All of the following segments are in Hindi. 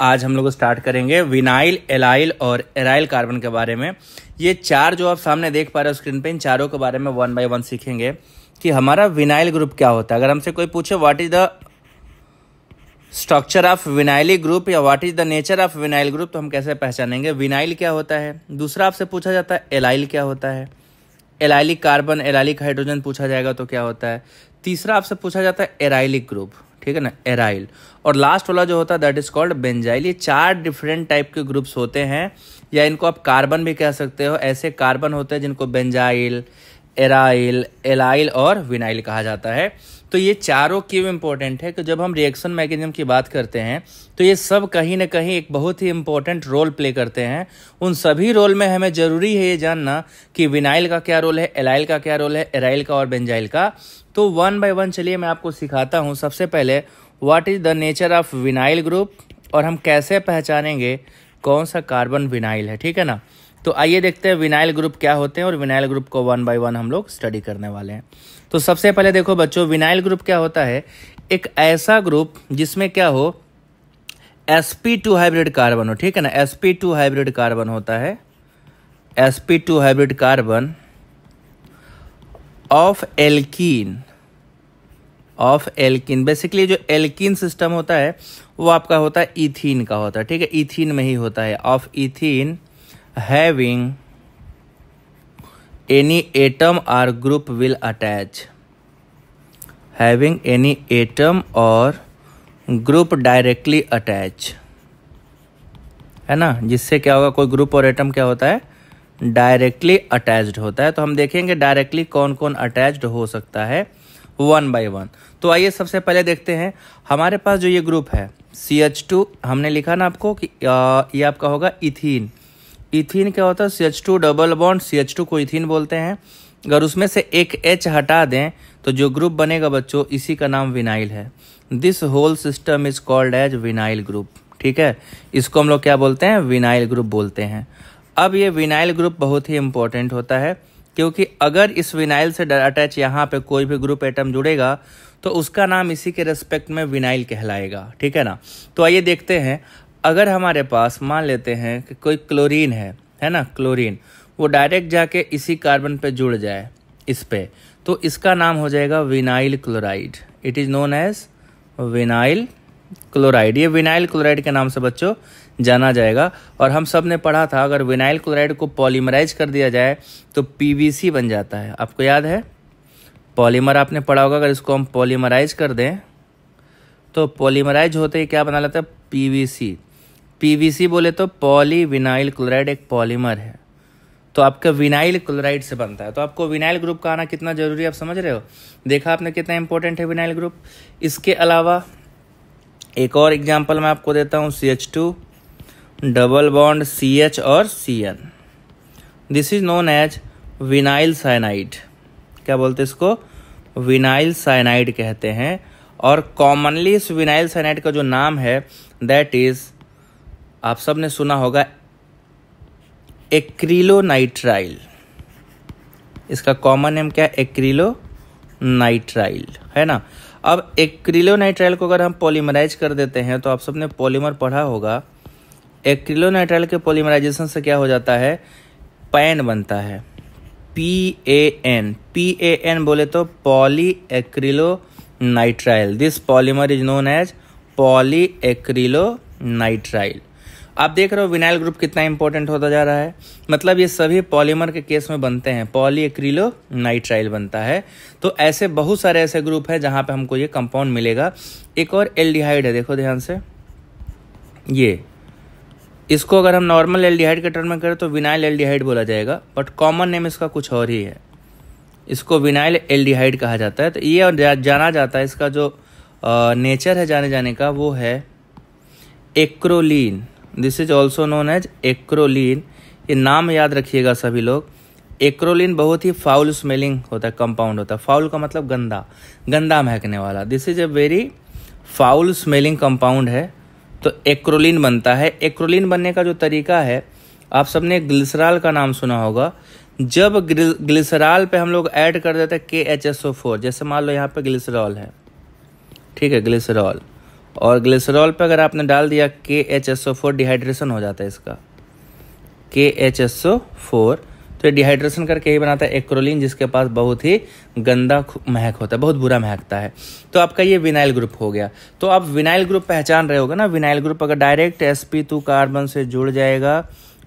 आज हम लोग स्टार्ट करेंगे विनाइल एलाइल और एराइल कार्बन के बारे में। ये चार जो आप सामने देख पा रहे हो स्क्रीन पे, इन चारों के बारे में वन बाय वन सीखेंगे कि हमारा विनाइल ग्रुप क्या होता है। अगर हमसे कोई पूछे what is the structure of vinyl group या what is the nature of vinyl group तो हम कैसे पहचानेंगे विनाइल क्या होता है। दूसरा आपसे पूछा जाता है एलाइल क्या होता है। एलाइलिक कार्बन एलाइलिक हाइड्रोजन पूछा जाएगा तो क्या होता है। तीसरा आपसे पूछा जाता है एराइलिक ग्रुप ठीक है ना एराइल और लास्ट वाला जो होता है दैट इज़ कॉल्ड बेंजाइल ये चार डिफरेंट टाइप के ग्रुप्स होते हैं, या इनको आप कार्बन भी कह सकते हो. ऐसे कार्बन होते हैं जिनको बेंजाइल एराइल एलाइल और विनाइल कहा जाता है. तो ये चारों क्यों इम्पोर्टेंट है? कि जब हम रिएक्शन मैकेनिज्म की बात करते हैं तो ये सब कहीं ना कहीं एक बहुत ही इम्पोर्टेंट रोल प्ले करते हैं. उन सभी रोल में हमें ज़रूरी है ये जानना कि विनाइल का क्या रोल है एलाइल का क्या रोल है एराइल का और बेंजाइल का. तो वन बाय वन चलिए मैं आपको सिखाता हूँ। सबसे पहले what is the nature of vinyl group और हम कैसे पहचानेंगे कौन सा कार्बन विनाइल है? ठीक है ना? तो आइए देखते हैं विनाइल ग्रुप क्या होते हैं और विनाइल ग्रुप को वन बाय वन हम लोग स्टडी करने वाले हैं। तो सबसे पहले देखो बच्चों विनाइल ग्रुप क्या होता है? एक ऐसा ग्रुप जिसमें क्या हो? Sp2 हाइब्रिड कार्बन हो, ठीक है ना? Sp2 हाइब्रिड कार्बन होता है। Sp2 hybrid carbon of alkene of alkene basically जो एल्किन सिस्टम होता है, वो आपका होता है इथीन का होता है, ठीक है? इथीन में ही होता है। Of ethene having any atom or group will attach having any atom or group directly attach है ना? जिससे क्या होगा? कोई ग्रुप और एटम क्या होता है? डायरेक्टली अटैच्ड होता है। तो हम देखेंगे डायरेक्टली कौन कौन अटैच्ड हो सकता है। वन बाय वन तो आइए सबसे पहले देखते हैं। हमारे पास जो ये ग्रुप है सी एच टू हमने लिखा ना आपको कि ये आपका होगा इथीन इथीन क्या होता है? C H two double bond C H two को इथीन बोलते हैं। अगर उसमें से एक एच हटा दें तो जो ग्रुप बनेगा बच्चों, इसी का नाम विनाइल है। This whole system is called as vinyl group ठीक है? इसको हम लोग क्या बोलते हैं? विनाइल ग्रुप बोलते हैं। अब ये विनाइल ग्रुप बहुत ही इंपॉर्टेंट होता है, क्योंकि अगर इस विनाइल से अटैच यहाँ पे कोई भी ग्रुप एटम जुड़ेगा तो उसका नाम इसी के रेस्पेक्ट में विनाइल कहलाएगा, ठीक है ना? तो आइए देखते हैं, अगर हमारे पास मान लेते हैं कि कोई क्लोरीन है है ना? क्लोरीन वो डायरेक्ट जाके इसी कार्बन पे जुड़ जाए, इस पे तो इसका नाम हो जाएगा vinyl chloride it is known as vinyl chloride, ये विनाइल क्लोराइड के नाम से बच्चों जाना जाएगा। और हम सबने पढ़ा था, अगर विनाइल क्लोराइड को पॉलीमराइज कर दिया जाए तो पीवीसी बन जाता है। आपको याद है? पॉलीमर आपने पढ़ा होगा, अगर इसको हम पॉलीमराइज कर दें तो पॉलीमराइज होते ही क्या बना लेता है? पीवीसी। पीवीसी बोले तो पॉली विनाइल क्लोराइड एक पॉलीमर है। तो आपका विनाइल क्लोराइड से बनता है। तो आपको विनाइल ग्रुप का आना कितना ज़रूरी है, आप समझ रहे हो? देखा आपने कितना इंपॉर्टेंट है विनाइल ग्रुप? इसके अलावा एक और एग्जांपल मैं आपको देता हूँ C H two double bond C H और C N this is known as vinyl cyanide क्या बोलते इसको? विनाइल साइनाइड कहते हैं। और कॉमनली इस विनाइल साइनाइड का जो नाम है दैट इज़ आप सबने सुना होगा एक्रीलो नाइट्राइल इसका कॉमन नेम क्या है? एक्रीलो नाइट्राइल है ना? अब एक्रिलोनाइट्राइल को अगर हम पॉलीमराइज कर देते हैं तो आप सबने पॉलीमर पढ़ा होगा। एक्रिलोनाइट्राइल के पॉलीमराइजेशन से क्या हो जाता है? पैन बनता है। P A N P A N बोले तो polyacrylonitrile this polymer is known as polyacrylonitrile आप देख रहे हो विनाइल ग्रुप कितना इंपॉर्टेंट होता जा रहा है। मतलब ये सभी पॉलीमर के केस में बनते हैं। पॉली एक्रिलो नाइट्राइल बनता है। तो ऐसे बहुत सारे ऐसे ग्रुप है जहाँ पे हमको ये कंपाउंड मिलेगा। एक और एल्डिहाइड है, देखो ध्यान से। ये। इसको अगर हम नॉर्मल एल्डिहाइड के टर्म में करें तो विनाइल एल्डिहाइड बोला जाएगा। बट कॉमन नेम इसका कुछ और ही है। इसको विनाइल एल्डिहाइड कहा जाता है। तो ये जाना जाता है। इसका जो नेचर है जाने जाने का वो है acrolein this is also known as acrolein ये नाम याद रखिएगा सभी लोग। एक्रोलिन बहुत ही फाउल स्मेलिंग होता है कंपाउंड होता है। फाउल का मतलब गंदा गंदा महकने वाला। This is a very foul smelling compound है। तो एक्रोलिन बनता है। एक्रोलिन बनने का जो तरीका है, आप सबने ग्लिसराल का नाम सुना होगा। जब ग्लिसराल पे हम लोग ऐड कर देते हैं के एच एस ओ फोर जैसे मान लो यहाँ पे ग्लिसरॉल है। ठीक है ग्लिसरॉल और ग्लिसरॉल पे अगर आपने डाल दिया K H S O four dehydration हो जाता है इसका। के एच एस ओ फोर तो ये डिहाइड्रेशन करके ही बनाता है एक्रोलिन जिसके पास बहुत ही गंदा महक होता है, बहुत बुरा महकता है। तो आपका ये विनाइल ग्रुप हो गया। तो आप विनाइल ग्रुप पहचान रहे होगा ना विनाइल ग्रुप अगर direct S P two carbon से जुड़ जाएगा,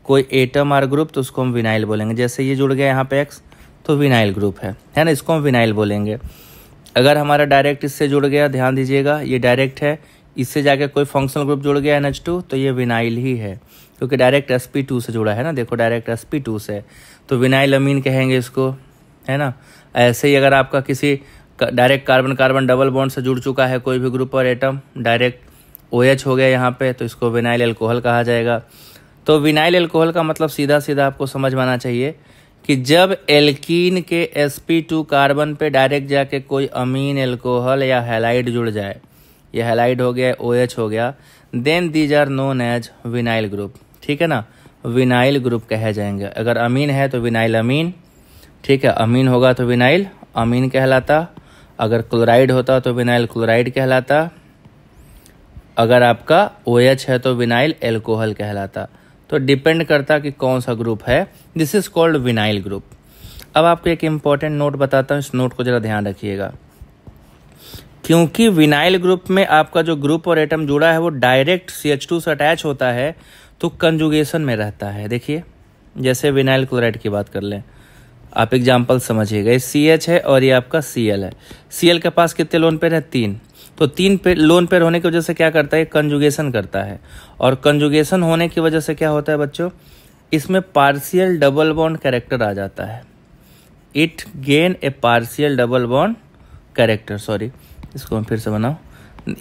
कोई एटम आर ग्रुप तो उसको हम विनाइल बोलेंगे। जैसे ये जुड़ गया यहाँ पे एक्स तो विनाइल ग्रुप है। है ना? इसको हम विनाइल बोलेंगे। अगर हमारा डायरेक्ट इससे जुड़ गया, ध्यान दीजिएगा, ये डायरेक्ट है, इससे जाके कोई फंक्शनल ग्रुप जुड़ गया एन तो ये विनाइल ही है। क्योंकि डायरेक्ट एस पी टू से जुड़ा है ना, देखो डायरेक्ट एस पी टू से। तो विनाइल अमीन कहेंगे इसको, है ना? ऐसे ही अगर आपका किसी direct carbon carbon double bond से जुड़ चुका है, कोई भी ग्रुप और एटम डायरेक्ट ओ OH हो गया यहाँ पे तो इसको विनाइल एल्कोहल कहा जाएगा। तो विनाइल एल्कोहल का मतलब सीधा सीधा आपको समझ में आना चाहिए कि जब एल्कीन के sp2 कार्बन पे डायरेक्ट जाके कोई अमीन एल्कोहल या हेलाइड जुड़ जाए, ये हेलाइड हो गया ओ OH हो गया then these are known as vinyl group ठीक है ना? विनाइल ग्रुप कहे जाएँगे। अगर अमीन है तो विनाइल अमीन। ठीक है, अमीन होगा तो विनाइल अमीन कहलाता। अगर क्लोराइड होता तो विनाइल क्लोराइड कहलाता। अगर आपका ओ OH है तो विनाइल एल्कोहल कहलाता। तो डिपेंड करता कि कौन सा ग्रुप है। This is called vinyl group अब आपको एक इंपॉर्टेंट नोट बताता हूँ। इस नोट को जरा ध्यान रखिएगा। क्योंकि विनाइल ग्रुप में आपका जो ग्रुप और एटम जुड़ा है, वो डायरेक्ट सी एच टू से अटैच होता है तो कंजुगेशन में रहता है। देखिए, जैसे विनाइल क्लोराइड की बात कर लें। आप एग्ज़ाम्पल समझिएगा। ये सी एच है और ये आपका सी एल है। सी एल के पास कितने लोन पेयर है? तीन। तो तीन पे, लोन पेयर होने की वजह से क्या करता है? कंजुगेशन करता है। और कंजुगेशन होने की वजह से क्या होता है बच्चों? इसमें पार्शियल डबल बॉन्ड कैरेक्टर आ जाता है। It gain a partial double bond character sorry इसको मैं फिर से बनाओ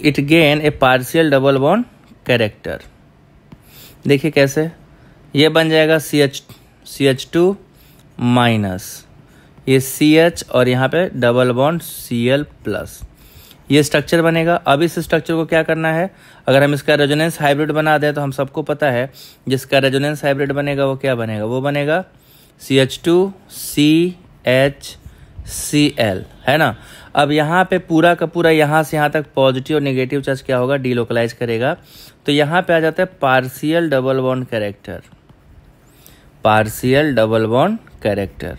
it gain a partial double bond character देखिए कैसे? ये बन जाएगा C H C H two minus ये सी एच और यहाँ पे double bond C L plus ये स्ट्रक्चर बनेगा। अब इस स्ट्रक्चर को क्या करना है? अगर हम इसका रेजोनेंस हाइब्रिड बना दें तो हम सबको पता है, जिसका रेजोनेंस हाइब्रिड बनेगा, वो क्या बनेगा? वो बनेगा C H two C H C L है ना? अब यहाँ पे पूरा का पूरा यहाँ से यहाँ तक पॉजिटिव और नेगेटिव चार्ज क्या होगा? डीलोकलाइज करेगा। तो यहाँ पे आ जाता है partial double bond character partial double bond character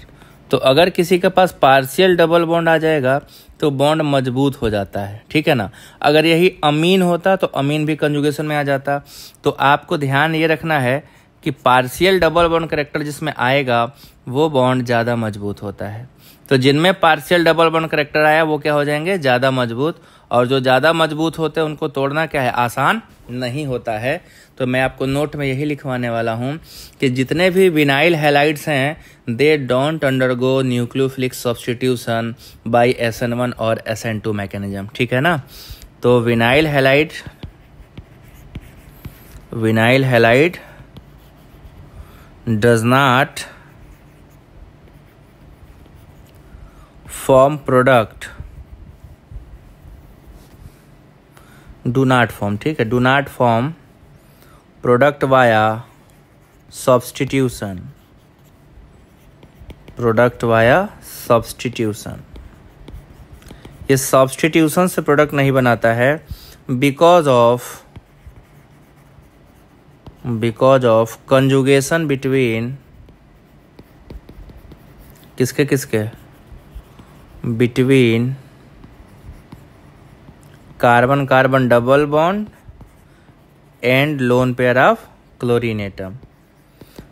तो अगर किसी के पास पार्शियल डबल बॉन्ड आ जाएगा तो बॉन्ड मज़बूत हो जाता है। ठीक है ना? अगर यही अमीन होता तो अमीन भी कंजुगेशन में आ जाता। तो आपको ध्यान ये रखना है कि पार्शियल डबल बॉन्ड करेक्टर जिसमें आएगा, वो बॉन्ड ज़्यादा मज़बूत होता है। तो जिनमें पार्शियल डबल बॉन्ड करेक्टर आया, वो क्या हो जाएँगे? ज़्यादा मज़बूत और जो ज़्यादा मज़बूत होते हैं, उनको तोड़ना क्या है? आसान नहीं होता है। तो मैं आपको नोट में यही लिखवाने वाला हूँ कि जितने भी विनाइल हेलाइड्स हैं they don't undergo nucleophilic substitution by S N one और एस एन टू मैकेनिज्म ठीक है ना? तो vinyl halide vinyl halide does not form product do not form ठीक है? Do not form product via substitution product via substitution ये सब्सटीट्यूशन से प्रोडक्ट नहीं बनाता है because of because of conjugation between किसके किसके? Between carbon carbon double bond and lone pair of chlorine atom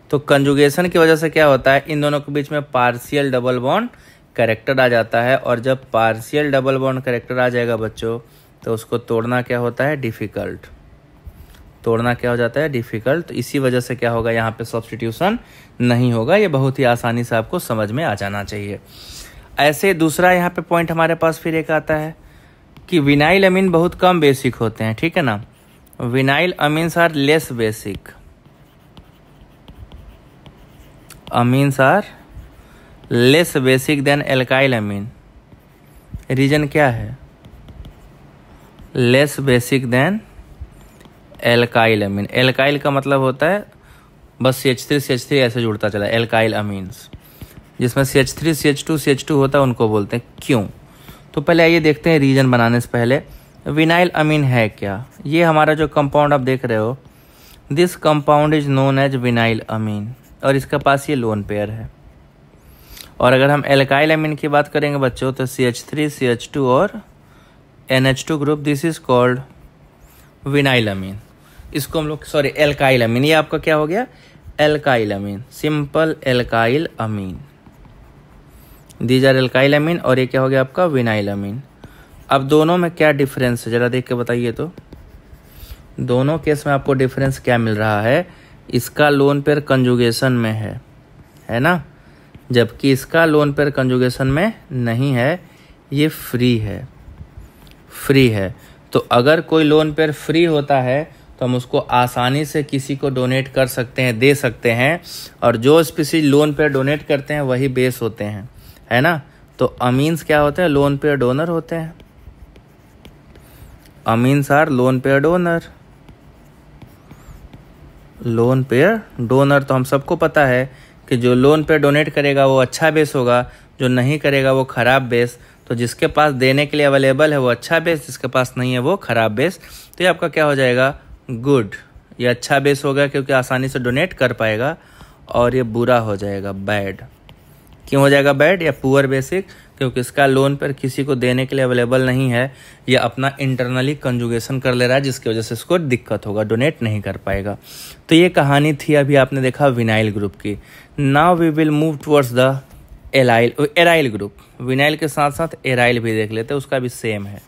तो कंजुगेशन की वजह से क्या होता है? इन दोनों के बीच में पार्शियल डबल बॉन्ड करेक्टर आ जाता है और जब पार्शियल डबल बॉन्ड करेक्टर आ जाएगा बच्चों तो उसको तोड़ना क्या होता है? डिफ़िकल्ट तोड़ना क्या हो जाता है? डिफ़िकल्ट तो इसी वजह से क्या होगा? यहाँ पे सब्सटीट्यूशन नहीं होगा। ये बहुत ही आसानी से आपको समझ में आ जाना चाहिए। ऐसे दूसरा यहाँ पे पॉइंट हमारे पास फिर एक आता है। कि विनाइल अमीन बहुत कम बेसिक होते हैं, ठीक है ना? Vinyl amines are less basic amines are less basic than alkyl amine reason क्या है? Less basic than alkyl amine alkyl का मतलब होता है, बस C H three C H three ऐसे जुड़ता चला एल्काइल अमीन्स जिसमें C H three C H two C H two होता है, उनको बोलते हैं क्यों? तो पहले आइए देखते हैं रीजन बनाने से पहले। विनाइल अमीन है क्या? ये हमारा जो कंपाउंड आप देख रहे हो this compound is known as vinyl amine, और इसके पास ये लोन पेयर है। और अगर हम एल्काइल अमीन की बात करेंगे बच्चों तो C H three C H two और N H two group this is called vinyl amine. इसको हम लोग सॉरी एल्काइल अमीन ये आपका क्या हो गया? Alkyl amine simple alkyl amine these are alkyl amine और ये क्या हो गया आपका? विनाइल अमीन अब दोनों में क्या डिफरेंस है? ज़रा देख के बताइए तो। दोनों केस में आपको डिफरेंस क्या मिल रहा है? इसका लोन पेयर कंजुगेशन में है। है ना? जबकि इसका लोन पेयर कंजुगेशन में नहीं है, ये फ्री है। फ्री है। तो अगर कोई लोन पेयर फ्री होता है तो हम उसको आसानी से किसी को डोनेट कर सकते हैं, दे सकते हैं। और जो स्पेशली लोन पेयर डोनेट करते हैं, वही बेस होते हैं। है ना? तो अमीन्स क्या होते हैं? लोन पेयर डोनर होते हैं। Amines are lone pair donor lone pair donor तो हम सबको पता है कि जो लोन पे डोनेट करेगा, वो अच्छा बेस होगा। जो नहीं करेगा, वो ख़राब बेस तो जिसके पास देने के लिए अवेलेबल है, वो अच्छा बेस जिसके पास नहीं है, वो ख़राब बेस तो ये आपका क्या हो जाएगा? गुड ये अच्छा बेस होगा क्योंकि आसानी से डोनेट कर पाएगा और ये बुरा हो जाएगा बैड क्यों हो जाएगा बैड या पुअर बेसिक क्योंकि इसका लोन पर किसी को देने के लिए अवेलेबल नहीं है या अपना इंटरनली कंजुगेशन कर ले रहा है, जिसकी वजह से इसको दिक्कत होगा डोनेट नहीं कर पाएगा। तो ये कहानी थी, अभी आपने देखा विनाइल ग्रुप की। Now we will move towards the allyl aryl group vinyl के साथ साथ एराइल भी देख लेते हैं, उसका भी सेम है।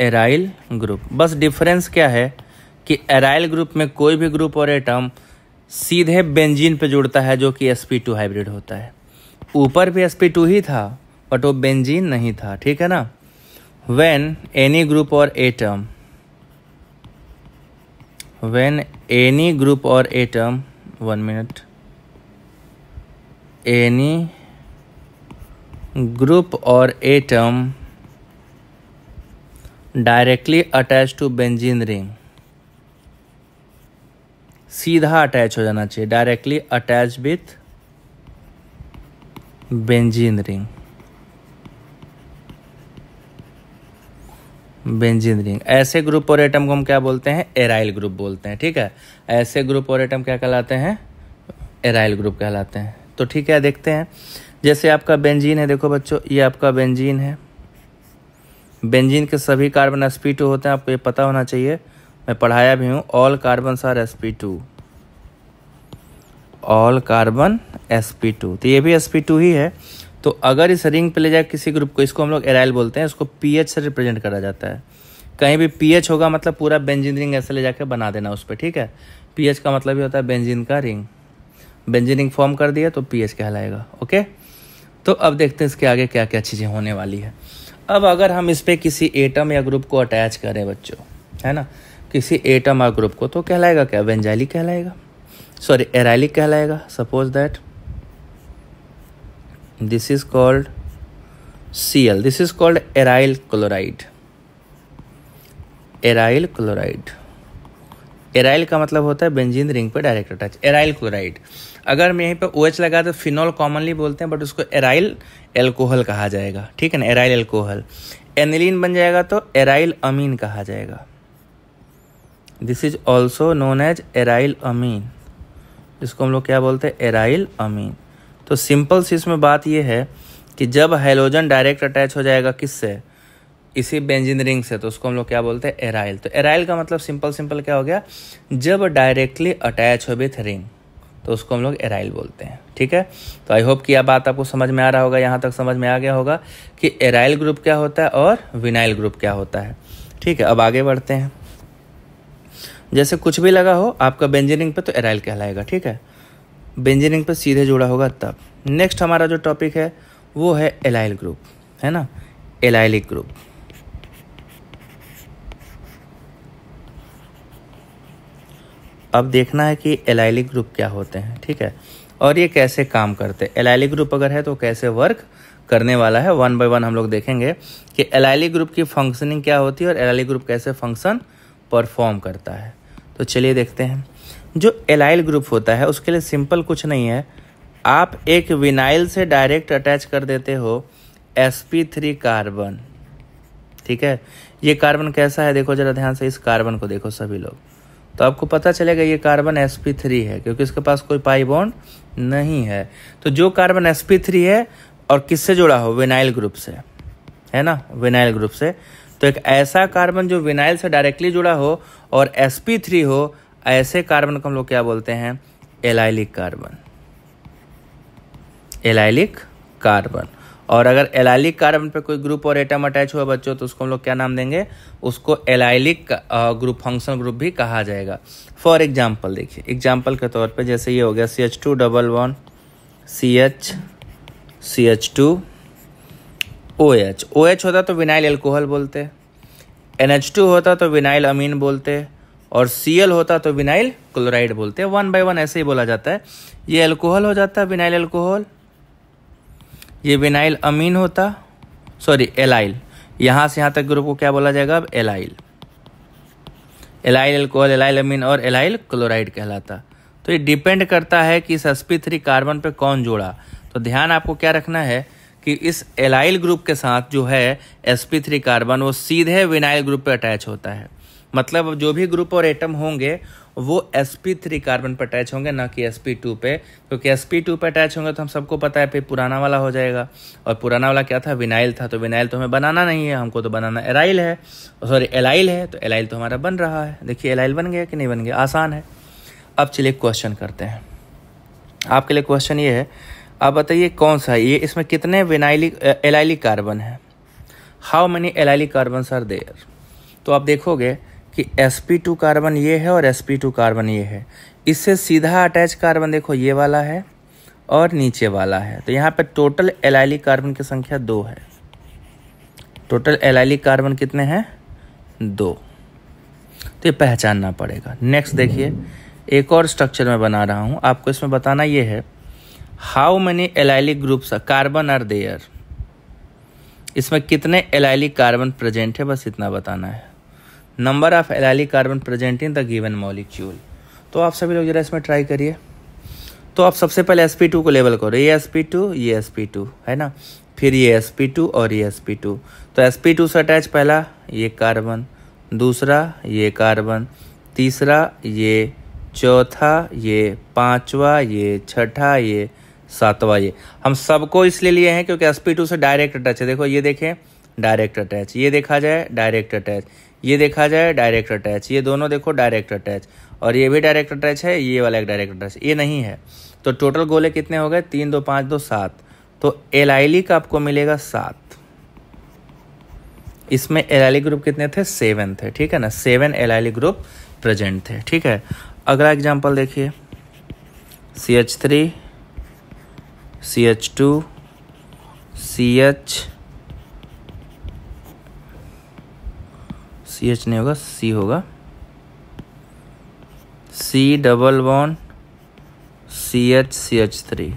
एराइल ग्रुप बस डिफरेंस क्या है कि एराइल ग्रुप में कोई भी ग्रुप और एटम सीधे बेंजीन पे जुड़ता है, जो कि sp2 हाइब्रिड होता है। ऊपर भी sp2 ही था बट वो बेंजीन नहीं था, ठीक है ना? वेन एनी ग्रुप और एटम वेन एनी ग्रुप और atom one minute any group और atom directly attach to benzene ring सीधा अटैच हो जाना चाहिए directly attach with benzene ring. Benzene ring. ऐसे ग्रुप और एटम को हम क्या बोलते हैं? एराइल ग्रुप बोलते हैं, ठीक है? ऐसे ग्रुप और एटम क्या कहलाते हैं? एराइल ग्रुप कहलाते हैं। तो ठीक है, देखते हैं। जैसे आपका बेंजीन है, देखो बच्चों, ये आपका बेंजीन है। बेंजीन के सभी कार्बन एस होते हैं, आपको ये पता होना चाहिए। मैं पढ़ाया भी हूँ all carbon are S P two all carbon S P two तो ये भी एस पी टू ही है। तो अगर इस रिंग पे ले जाए किसी ग्रुप को, इसको हम लोग एराइल बोलते हैं, इसको पीएच से रिप्रेजेंट करा जाता है। कहीं भी पीएच होगा मतलब पूरा बेंजीन रिंग ऐसे ले जाकर बना देना उस पर ठीक है? पीएच का मतलब ही होता है बेंजीन का रिंग बेंजिन रिंग फॉर्म कर दिया तो पीएच कहलाएगा, ओके? तो अब देखते हैं इसके आगे क्या क्या चीज़ें होने वाली है। अब अगर हम इस पर किसी एटम या ग्रुप को अटैच करें बच्चों, है ना? किसी एटम या ग्रुप को तो कहलाएगा क्या? वेंजाइली कहलाएगा। सॉरी एराइलिक कहलाएगा suppose that this is called C L this is called aryl chloride aryl chloride aryl का मतलब होता है बेंजीन रिंग पे डायरेक्ट अटैच एराइल क्लोराइड अगर मैं यहीं पे ओ OH लगा तो फिनॉल कॉमनली बोलते हैं बट उसको एराइल एल्कोहल कहा जाएगा. ठीक है ना? एराइल एल्कोहल एनिलीन बन जाएगा तो एराइल अमीन कहा जाएगा. This is also known as aryl amine जिसको हम लोग क्या बोलते हैं? Aryl amine. तो सिंपल सी इसमें बात यह है कि जब हाइलोजन डायरेक्ट अटैच हो जाएगा किससे? इसी बेंजिन रिंग से तो उसको हम लोग क्या बोलते हैं? एराइल। तो एराइल का मतलब सिंपल सिंपल क्या हो गया? जब डायरेक्टली अटैच हो विथ रिंग तो उसको हम लोग एराइल बोलते हैं। ठीक है? तो आई होप कि यह बात आपको समझ में आ रहा होगा, यहाँ तक समझ में आ गया होगा कि एराइल ग्रुप क्या होता है और विनाइल ग्रुप क्या होता है। ठीक है, अब आगे बढ़ते हैं। जैसे कुछ भी लगा हो, आपका बेंजीनिंग पे तो एराइल कहलाएगा, ठीक है? बेंजीनिंग पे सीधे जुड़ा होगा तब। नेक्स्ट हमारा जो टॉपिक है, वो है एलाइल ग्रुप है ना? एलाइलिक ग्रुप अब देखना है कि एलाइलिक ग्रुप क्या होते हैं, ठीक है? और ये कैसे काम करते हैं? एलाइलिक ग्रुप अगर है तो कैसे वर्क करने वाला है? वन बाय वन हम लोग देखेंगे कि एलाइलिक ग्रुप की फंक्शनिंग क्या होती है और एलाइलिक ग्रुप कैसे फ़ंक्शन परफॉर्म करता है। तो चलिए देखते हैं। जो एलाइल ग्रुप होता है, उसके लिए सिंपल कुछ नहीं है। आप एक विनाइल से डायरेक्ट अटैच कर देते हो sp3 कार्बन ठीक है? ये कार्बन कैसा है? देखो जरा ध्यान से इस कार्बन को देखो सभी लोग। तो आपको पता चलेगा ये कार्बन sp3 है, क्योंकि इसके पास कोई पाई बॉन्ड नहीं है। तो जो कार्बन sp3 है और किससे जुड़ा हो? विनाइल ग्रुप से। है ना? विनाइल ग्रुप से। तो एक ऐसा कार्बन जो विनाइल से डायरेक्टली जुड़ा हो और sp3 हो, ऐसे कार्बन को हम लोग क्या बोलते हैं? Allylic carbon. Allylic carbon. और अगर एलाइलिक कार्बन पे कोई ग्रुप और एटम अटैच हुआ बच्चों तो उसको हम लोग क्या नाम देंगे? उसको एलाइलिक ग्रुप फ़ंक्शन ग्रुप भी कहा जाएगा। फॉर एग्ज़ाम्पल देखिए एग्ज़ाम्पल के तौर पे जैसे ये हो गया C H two double one C H C H two O H O H होता तो विनाइल एल्कोहल बोलते एन एच टू होता तो विनाइल अमीन बोलते, और सी एल होता तो विनाइल क्लोराइड बोलते। हैं वन बाय वन ऐसे ही बोला जाता है। ये एल्कोहल हो जाता है विनाइल एल्कोहल ये विनाइल अमीन होता सॉरी एलाइल यहाँ से यहाँ तक ग्रुप को क्या बोला जाएगा? अब allyl allyl alcohol allyl amine और एलाइल क्लोराइड कहलाता। तो ये डिपेंड करता है कि इस एसपी थ्री कार्बन पे कौन जोड़ा। तो ध्यान आपको क्या रखना है? कि इस एलाइल ग्रुप के साथ जो है एसपी थ्री कार्बन, वो सीधे विनाइल ग्रुप पे अटैच होता है। मतलब जो भी ग्रुप और एटम होंगे, वो sp3 कार्बन पर अटैच होंगे, ना कि sp2 पे। क्योंकि sp2 पे अटैच होंगे तो हम सबको पता है, फिर पुराना वाला हो जाएगा। और पुराना वाला क्या था? विनाइल था। तो विनाइल तो हमें बनाना नहीं है, हमको तो बनाना एराइल है। सॉरी, एलाइल है तो एलाइल तो हमारा बन रहा है। देखिए, एलाइल बन गया कि नहीं बन गया? आसान है। अब चलिए क्वेश्चन करते हैं। आपके लिए क्वेश्चन ये है आप बताइए कौन सा है? ये इसमें कितने विनाइलिक एलाइलिक कार्बन है? How many allylic carbon are there तो आप देखोगे कि sp2 कार्बन ये है और sp2 कार्बन ये है। इससे सीधा अटैच कार्बन देखो, ये वाला है और नीचे वाला है। तो यहाँ पर टोटल एलाइली कार्बन की संख्या दो है। टोटल एलाइली कार्बन कितने हैं? दो। तो ये पहचानना पड़ेगा। नेक्स्ट देखिए, एक और स्ट्रक्चर में बना रहा हूँ। आपको इसमें बताना ये है how many allylic groups carbon are there इसमें कितने एलाइलिक कार्बन प्रेजेंट है? बस इतना बताना है। Number of allylic carbon present in the given molecule तो आप सभी लोग जरा इसमें ट्राई करिए। तो आप सबसे पहले एस को लेबल करो। ये एस ये एस है ना? फिर ये एस और ये एस तो एस से अटैच पहला, ये कार्बन दूसरा, ये कार्बन तीसरा, ये चौथा, ये पांचवा, ये छठा, ये सातवा ये। हम सबको इसलिए लिए हैं क्योंकि एस से डायरेक्ट अटैच है। देखो, ये देखें डायरेक्ट अटैच ये देखा जाए डायरेक्ट अटैच ये देखा जाए डायरेक्ट अटैच ये दोनों देखो डायरेक्ट अटैच और ये भी डायरेक्ट अटैच है, ये वाला एक डायरेक्ट अटैच ये नहीं है। तो टोटल गोले कितने हो गए? तीन, दो, पाँच, दो, सात। तो एल का आपको मिलेगा सात। इसमें एल ग्रुप कितने थे? सेवन थे। ठीक है ना? सेवन एल ग्रुप प्रेजेंट थे। ठीक है? अगला एग्ज़ाम्पल देखिए। C H three C H two C H C H नहीं होगा सी होगा। C double one C H C H three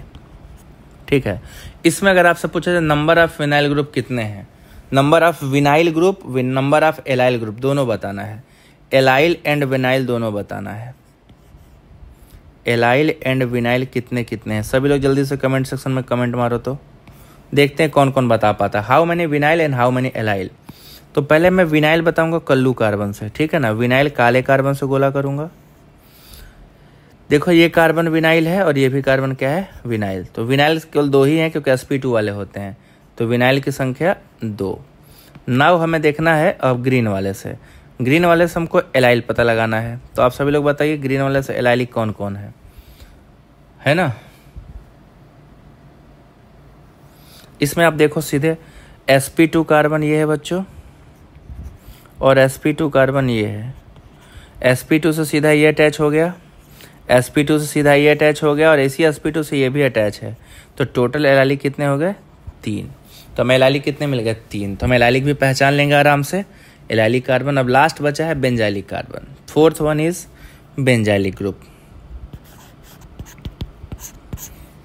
ठीक है। इसमें अगर आपसे पूछा जाए नंबर ऑफ़ विनाइल ग्रुप कितने हैं? Number of vinyl group number of allyl group दोनों बताना है। एलाइल एंड विनाइल दोनों बताना है। एलाइल एंड विनाइल कितने कितने हैं? सभी लोग जल्दी से कमेंट सेक्शन में कमेंट मारो तो। देखते हैं कौन कौन बता पाता है। How many vinyl and how many allyl तो पहले मैं विनाइल बताऊँगा, कल्लू कार्बन से, ठीक है ना? विनाइल काले कार्बन से गोला करूँगा। देखो, ये कार्बन विनाइल है और ये भी कार्बन क्या है? विनाइल तो विनाइल केवल दो ही हैं, क्योंकि एस वाले होते हैं। तो विनाइल की संख्या दो। नाव हमें देखना है अब ग्रीन वाले से। ग्रीन वाले से हमको एलाइल पता लगाना है। तो आप सभी लोग बताइए ग्रीन वाले से एलाइलिक कौन कौन है? है ना? इसमें आप देखो सीधे sp2 कार्बन ये है बच्चों, और sp2 कार्बन ये है। Sp2 से सीधा ये अटैच हो गया sp2 से सीधा ये अटैच हो गया, और इसी sp2 से ये भी अटैच है। तो टोटल एलाली कितने हो गए? तीन। तो हमें एलाली कितने मिल गए? तीन। तो हम एलालिक भी पहचान लेंगे आराम से। एलालिक कार्बन अब लास्ट बचा है benzylic carbon fourth one is benzylic group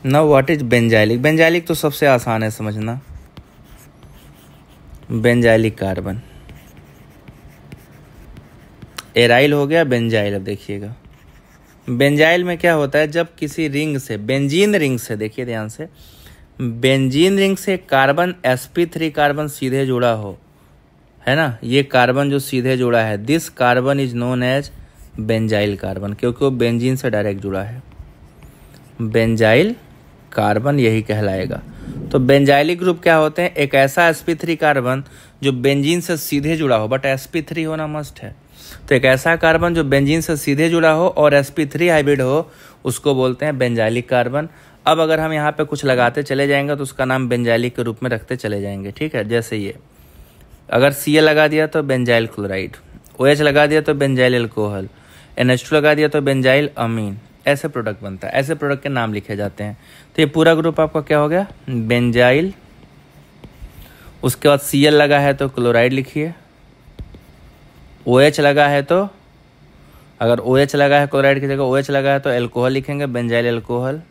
now what is benzylic benzylic तो सबसे आसान है समझना। बेंजाइलिक कार्बन एराइल हो गया बेंजाइल अब देखिएगा। बेंजाइल में क्या होता है? जब किसी रिंग से बेंजीन रिंग से, देखिए ध्यान से। बेंजीन रिंग से कार्बन sp3 कार्बन सीधे जुड़ा हो। है ना? ये कार्बन जो सीधे जुड़ा है। This carbon is known as benzyl carbon क्योंकि वो बेंजीन से डायरेक्ट जुड़ा है। बेंजाइल कार्बन यही कहलाएगा। तो बेंजाइलिक ग्रुप क्या होते हैं? एक ऐसा sp3 कार्बन जो बेंजीन से सीधे जुड़ा हो बट sp3 होना मस्ट है। तो एक ऐसा कार्बन जो बेंजीन से सीधे जुड़ा हो और sp3 हाइब्रिड हो, उसको बोलते हैं बेंजाइलिक कार्बन अब अगर हम यहाँ पे कुछ लगाते चले जाएँगे तो उसका नाम बेंजाइलिक के रूप में रखते चले जाएँगे। ठीक है? जैसे ये। अगर सी लगा दिया तो बेंजाइल क्लोराइड ओ OH लगा दिया तो बेंजाइल एल्कोहल एन लगा दिया तो बेंजाइल अमीन ऐसे प्रोडक्ट बनता है। ऐसे प्रोडक्ट के नाम लिखे जाते हैं। तो ये पूरा ग्रुप आपका क्या हो गया? बेंजाइल उसके बाद सी लगा है तो क्लोराइड लिखिए। ओ OH लगा है तो अगर ओ OH लगा है क्लोराइड की जगह ओ OH लगा है तो एल्कोहल लिखेंगे बेंजाइल एल्कोहल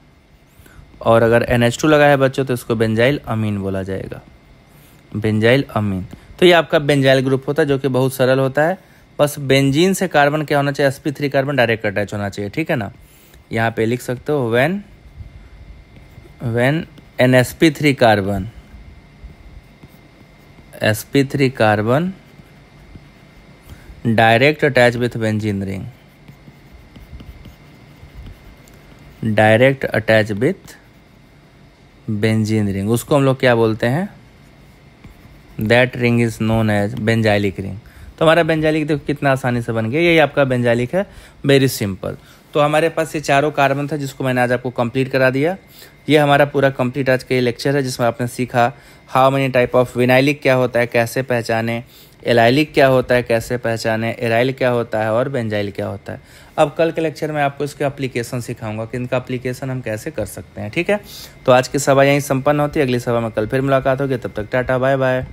और अगर एन लगा है बच्चों तो इसको बेंजाइल अमीन बोला जाएगा। बेंजाइल अमीन तो ये आपका बेंजाइल ग्रुप होता है, जो कि बहुत सरल होता है। बस बेंजीन से कार्बन क्या होना चाहिए? S P three carbon direct attach होना चाहिए, ठीक है ना? यहाँ पे लिख सकते हो when when an S P three carbon S P three carbon direct attach with benzene ring direct attach with benzene ring उसको हम लोग क्या बोलते हैं? That ring is known as benzylic ring तो हमारा बेंजालिक देखो कितना आसानी से बन गया। यही आपका बेंजालिक है। वेरी सिंपल तो हमारे पास ये चारों कार्बन था, जिसको मैंने आज आपको कंप्लीट करा दिया। ये हमारा पूरा कंप्लीट आज का ये लेक्चर है, जिसमें आपने सीखा how many type of vinylic क्या होता है, कैसे पहचाने एलाइलिक क्या होता है, कैसे पहचाने एराइल क्या होता है और बेंजाइल क्या होता है। अब कल के लेक्चर में आपको इसके अप्लीकेशन सिखाऊँगा कि इनका अप्लीकेशन हम कैसे कर सकते हैं, ठीक है? तो आज की सभा यहीं संपन्न होती है। अगली सभा में कल फिर मुलाकात होगी। तब तक टाटा बाय बाय